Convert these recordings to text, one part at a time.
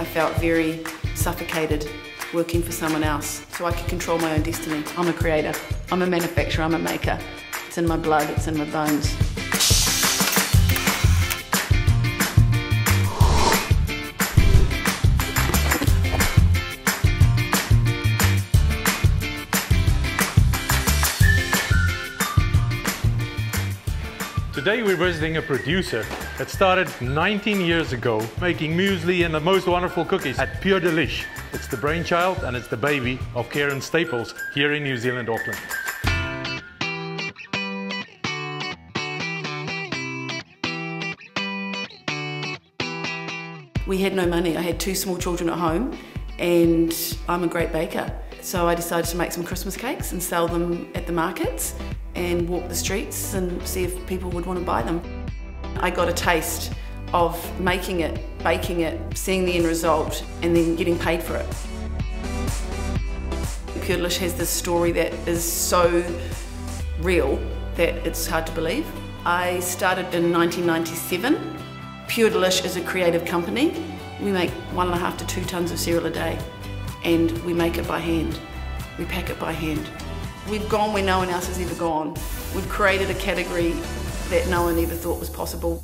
I felt very suffocated working for someone else so I could control my own destiny. I'm a creator, I'm a manufacturer, I'm a maker. It's in my blood, it's in my bones. Today we're visiting a producer that started 19 years ago making muesli and the most wonderful cookies at Pure Delish. It's the brainchild and it's the baby of Karin Staples here in New Zealand, Auckland. We had no money. I had two small children at home and I'm a great baker. So I decided to make some Christmas cakes and sell them at the markets and walk the streets and see if people would want to buy them. I got a taste of making it, baking it, seeing the end result and then getting paid for it. Pure Delish has this story that is so real that it's hard to believe. I started in 1997. Pure Delish is a creative company. We make one and a half to two tonnes of cereal a day and we make it by hand. We pack it by hand. We've gone where no one else has ever gone. We've created a category that no one ever thought was possible.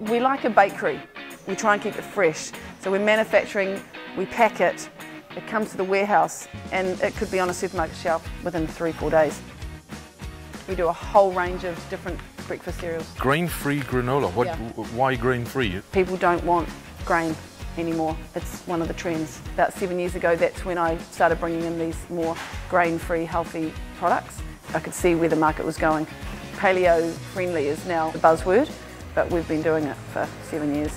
We like a bakery. We try and keep it fresh. So we're manufacturing, we pack it, it comes to the warehouse and it could be on a supermarket shelf within three, four days. We do a whole range of different breakfast cereals. Grain-free granola. What, Yeah. Why grain-free? People don't want grain anymore. It's one of the trends. About seven years ago, that's when I started bringing in these more grain-free, healthy products. I could see where the market was going. Paleo-friendly is now the buzzword, but we've been doing it for seven years.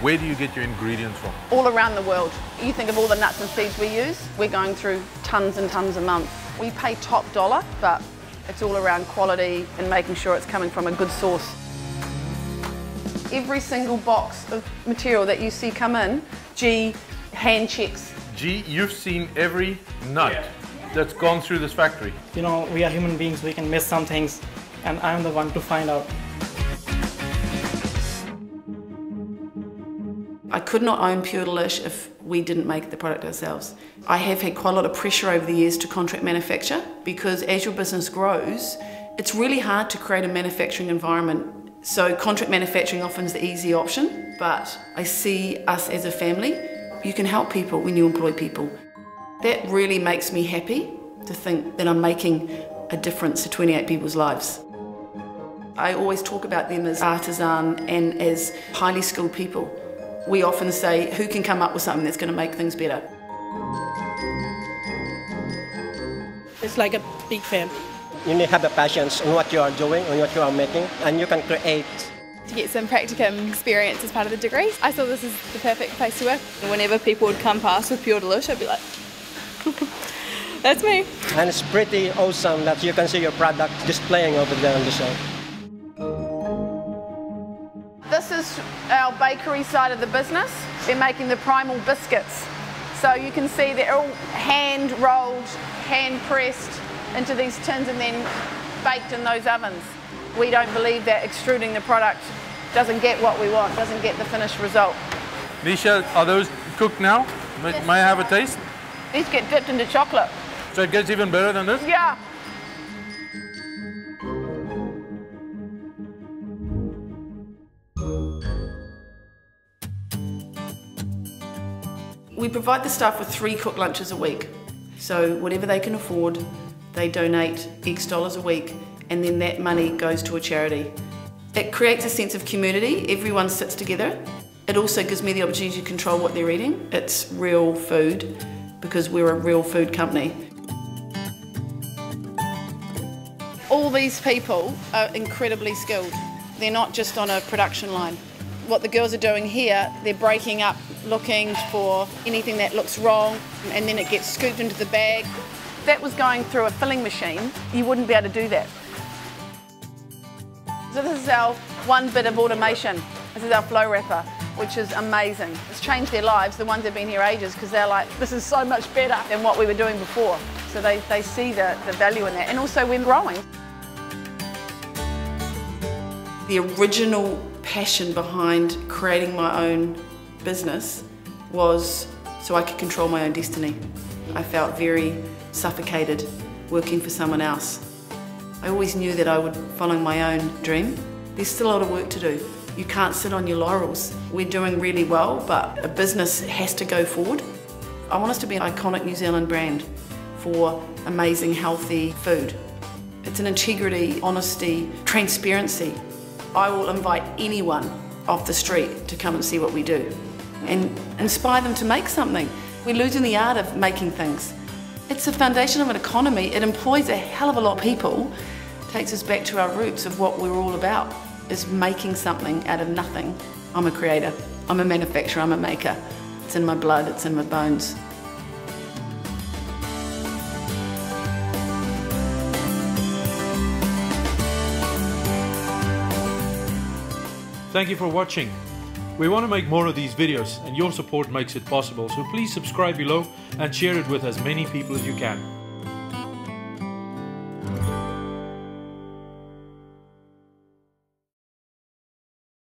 Where do you get your ingredients from? All around the world. You think of all the nuts and seeds we use, we're going through tons and tons a month. We pay top dollar, but it's all around quality and making sure it's coming from a good source. Every single box of material that you see come in, G hand checks. Gee, you've seen every nut that's gone through this factory. You know, we are human beings, we can miss some things, and I'm the one to find out. I could not own Pure Delish if we didn't make the product ourselves. I have had quite a lot of pressure over the years to contract manufacture because as your business grows, it's really hard to create a manufacturing environment. So contract manufacturing often is the easy option, but I see us as a family. You can help people when you employ people. That really makes me happy to think that I'm making a difference to 28 people's lives. I always talk about them as artisan and as highly skilled people. We often say, who can come up with something that's going to make things better? It's like a big family. You need to have the passions on what you are doing, on what you are making, and you can create. to get some practicum experience as part of the degree. I saw this as the perfect place to work. Whenever people would come past with Pure Delish, I'd be like, that's me. And it's pretty awesome that you can see your product displaying over there on the shelf. This is our bakery side of the business. They're making the primal biscuits. So you can see they're all hand rolled, hand pressed into these tins and then baked in those ovens. We don't believe that extruding the product doesn't get what we want, doesn't get the finished result. Nisha, are those cooked now? May, may I have a taste? These get dipped into chocolate. So it gets even better than this? Yeah. We provide the staff with three cooked lunches a week. So whatever they can afford, they donate X dollars a week and then that money goes to a charity. It creates a sense of community, everyone sits together. It also gives me the opportunity to control what they're eating. It's real food because we're a real food company. All these people are incredibly skilled. They're not just on a production line. What the girls are doing here, they're breaking up, looking for anything that looks wrong, and then it gets scooped into the bag. That was going through a filling machine, you wouldn't be able to do that. So this is our one bit of automation. This is our flow wrapper, which is amazing. It's changed their lives, the ones that have been here ages, because they're like, this is so much better than what we were doing before. So they, they see the, the value in that. And also we're growing. The original passion behind creating my own business was so I could control my own destiny. I felt very suffocated working for someone else. I always knew that I would follow my own dream. There's still a lot of work to do. You can't sit on your laurels. We're doing really well, but a business has to go forward. I want us to be an iconic New Zealand brand for amazing, healthy food. It's an integrity, honesty, transparency. I will invite anyone off the street to come and see what we do and inspire them to make something. We're losing the art of making things. It's the foundation of an economy. It employs a hell of a lot of people. Takes us back to our roots of what we're all about, is making something out of nothing. I'm a creator. I'm a manufacturer. I'm a maker. It's in my blood. It's in my bones. Thank you for watching. We want to make more of these videos and your support makes it possible, so please subscribe below and share it with as many people as you can.